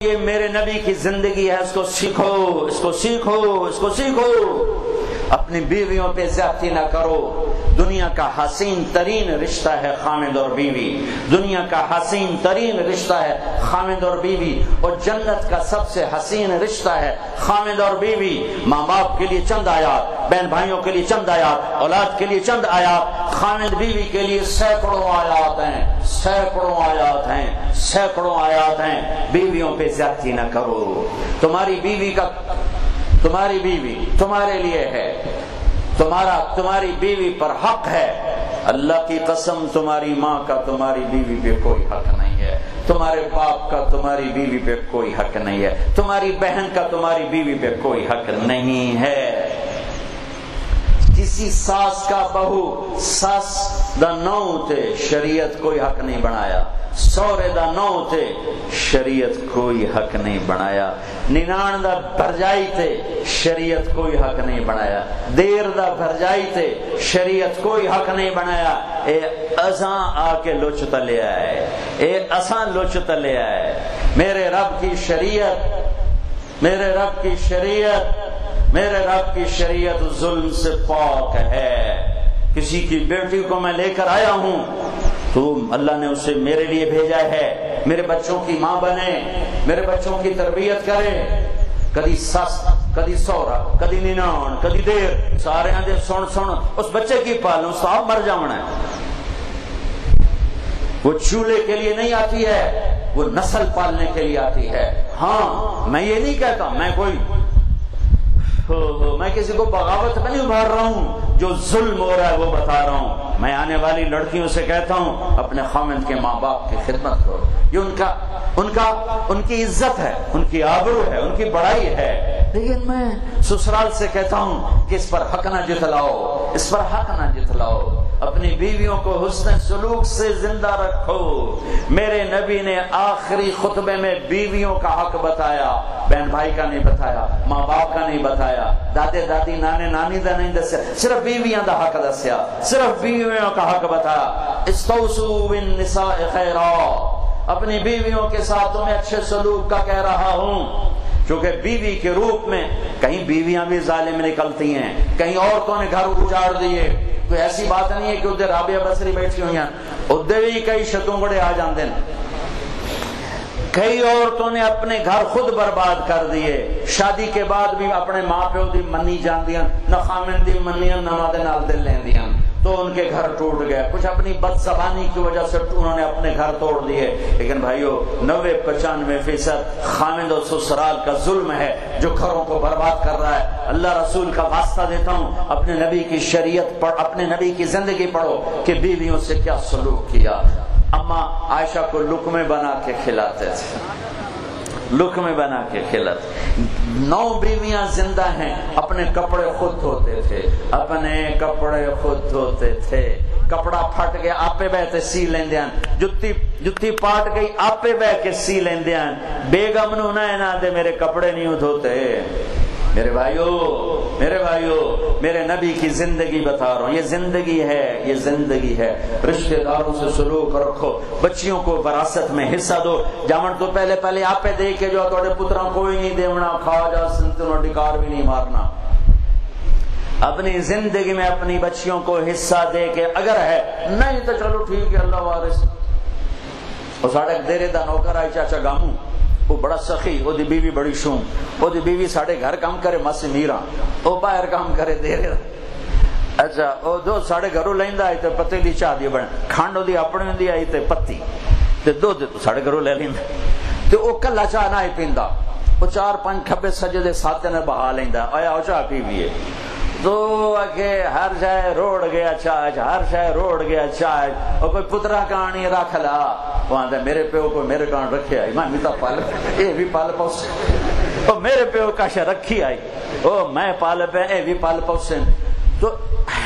یہ میرے نبی کی زندگی ہے، اس کو سیکھو، اس کو سیکھو، اس کو سیکھو۔ اپنی بیویوں پہ زیادتی نہ کرو۔ دنیا کا حسین ترین رشتہ ہے خامد اور بیوی۔ دنیا کا حسین ترین رشتہ ہے خامد اور بیوی۔ اور جنت کا سب سے حسین رشتہ ہے خامد اور بیوی۔ ماں باپ کے لیے چند آیات، بہن بھائیوں کے لیے چند آیات، اولاد کے لیے چند آیات۔ خامد بیوی کے لیے سینکڑوں آیات ہیں، سینکڑوں آیات ہیں، سینکڑوں آیات ہیں۔ بیویوں پہ زیادتی نہ کرو۔ تمہاری بیوی کا تمہاری بیوی تمہارے لیے ہے۔ تمہارا تمہاری بیوی پر حق ہے۔ اللہ کی قسم، تمہاری ماں کا، تمہاری بیوی پہ کوئی حق نہیں ہے۔ تمہارے باپ کا، تمہاری بیوی پہ کوئی حق نہیں ہے۔ تمہاری بہن کا، تمہاری بیوی پہ کوئی حق نہیں ہے۔ کسی ساس کا بہو، ساس دا نو تے شریعت کوئی حق نہیں بنایا۔ سورے دا نو تے شریعت کوئی حق نہیں بنایا۔ نینان دا بھرجائی تے شریعت کوئی حق نہیں بنایا۔ دیر دا بھرجائی تے شریعت کوئی حق نہیں بنایا۔ اے اساں آ کے لوچ تلے آئے۔ اے اساں لوچ تلے آئے۔ میرے رب کی شریعت، میرے رب کی شریعت۔ میرے رب کی شریعت ظلم سے پاک ہے۔ کسی کی بیٹی کو میں لے کر آیا ہوں، تو اللہ نے اسے میرے لیے بھیجا ہے۔ میرے بچوں کی ماں بنے، میرے بچوں کی تربیت کرے۔ کدی سس، کدی سورا، کدی نینان کدی دیر، سارے دے سن سن اس بچے کی پالوں صاحب مر جانا ہے۔ وہ چولہے کے لیے نہیں آتی ہے، وہ نسل پالنے کے لیے آتی ہے۔ ہاں میں یہ نہیں کہتا، میں کوئی میں کسی کو بغاوت میں نہیں ابھار رہا ہوں، جو ظلم ہو رہا ہے وہ بتا رہا ہوں۔ میں آنے والی لڑکیوں سے کہتا ہوں، اپنے خامند کے ماں باپ کی خدمت کرو۔ یہ ان کا ان کا، ان کی عزت ہے، ان کی آبرو ہے، ان کی بڑائی ہے۔ لیکن میں سسرال سے کہتا ہوں کہ اس پر حق نہ جتلاؤ، اس پر حق نہ جتلاؤ۔ اپنی بیویوں کو حسن سلوک سے زندہ رکھو۔ میرے نبی نے آخری خطبے میں بیویوں کا حق بتایا۔ بہن بھائی کا نہیں بتایا، ماں باپ کا نہیں بتایا۔ دادے، دادی، نانے، نانی دا نہیں دسیا، صرف بیویاں دا حق دسیا۔ صرف بیویوں کا حق بتایا۔ استوسو بالنساء خیرا۔ اپنی بیویوں کے ساتھ تمہیں اچھے سلوک کا کہہ رہا ہوں۔ چونکہ بیوی کے روپ میں کہیں بیویاں بھی ظالم نکلتی ہیں، کہیں عورتوں نے گھر اجاڑ دیے۔ کوئی ایسی بات نہیں ہے کہ ادھر رابعہ بسری بیٹھی ہوئی ہیں۔ ادھر بھی کئی شتوں بڑے آ جاندے ہیں۔ کئی عورتوں نے اپنے گھر خود برباد کر دیے۔ شادی کے بعد بھی اپنے ماں پیو دی منی جاندیاں، نہ خامن دی منیاں، نہ مادے نال دل لیندیاں۔ تو ان کے گھر ٹوٹ گئے۔ کچھ اپنی بد زبانی کی وجہ سے انہوں نے اپنے گھر توڑ دیے۔ لیکن بھائیو، نوے پچانوے فیصد خامد و سسرال کا ظلم ہے جو گھروں کو برباد کر رہا ہے۔ اللہ رسول کا واسطہ دیتا ہوں۔ اپنے نبی کی شریعت پڑھ، اپنے نبی کی زندگی پڑھو کہ بیویوں سے کیا سلوک کیا۔ اما عائشہ کو لکمے بنا کے کھلاتے تھے۔ لکمے بنا کے کھلاتے نو بیویاں زندہ ہیں، اپنے کپڑے خود دھوتے تھے۔ اپنے کپڑے خود دھوتے تھے۔ کپڑا پھٹ گیا آپے بہتے سی لیندے ہیں جتی پاٹ گئی آپے بہ کے سی لیندے ہیں بیگم نو نہ دے میرے کپڑے نہیں دھوتے۔ میرے بھائیو میرے بھائیو، میرے نبی کی زندگی بتا رہا ہوں۔ یہ زندگی ہے، یہ زندگی ہے۔ رشتہ داروں سے سلوک رکھو، بچیوں کو وراثت میں حصہ دو۔ جامن تو پہلے پہلے آپ پہ دے کے جو تھوڑے پترا کوئی نہیں دیونا، کھا جا سنتنوں ڈکار بھی نہیں مارنا۔ اپنی زندگی میں اپنی بچیوں کو حصہ دے کے اگر ہے، نہیں تو چلو ٹھیک ہے، اللہ وارث۔ اور ساڑھے دیرے دا نوکر آئی، چاچا گاموں۔ وہ بڑا سخی، وہ دی بیوی بڑی شوم، وہ دی بیوی ساڑھے گھر کام کرے، ماسی میرا، وہ باہر کام کرے دے اچھا وہ دو ساڑھے گھروں لیندا آئی تے پتے لی چاہ دی بڑھن کھانڈو دی اپنے دی آئی تے پتی۔ تے دو دے تو ساڑھے گھروں لے لیندا تے وہ کلا چاہ نہ آئی پیندا۔ وہ چار پانچ کھبے سجے دے ساتھ نے بہا لیندا آیا وہ چاہ پی بھی ہے تو اگے ہر جائے روڑ گیا چاچ ہر جائے روڑ گیا چاچ اور کوئی پترا کہانی رکھ لا۔ وہاں دے میرے پیو کو میرے کان رکھے آئی۔ میں میتا پال۔ اے بھی پال پوسے او میرے پیو کاشا رکھی آئی۔ او میں پال پہ اے بھی پال پوسے تو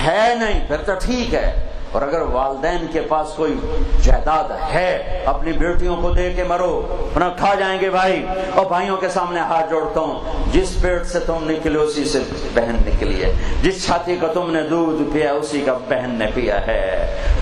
ہے نہیں، پھر تو ٹھیک ہے۔ اور اگر والدین کے پاس کوئی جائیداد ہے، اپنی بیٹیوں کو دے کے مرو، اپنا کھا جائیں گے بھائی، اور بھائیوں کے سامنے ہاتھ جوڑتا ہوں، جس پیٹ سے تم نکلے اسی سے بہن نکلی ہے، جس چھاتی کا تم نے دودھ پیا اسی کا بہن نے پیا ہے،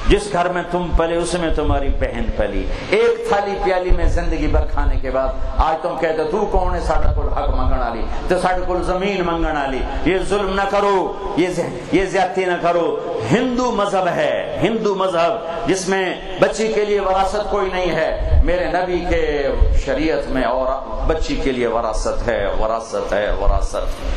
جس گھر میں تم پلے اس میں تمہاری بہن پلی۔ ایک تھالی پیالی میں زندگی بھر کھانے کے بعد، آج تم کہتے تو کون ہے ساڈا کول حق منگن والی تو ساڈے کول زمین منگن والی یہ ظلم نہ کرو یہ زیادتی نہ کرو۔ ہندو مذہب ہے، ہندو مذہب جس میں بچی کے لیے وراثت کوئی نہیں ہے۔ میرے نبی کے شریعت میں اور بچی کے لیے وراثت ہے وراثت ہے، وراثت۔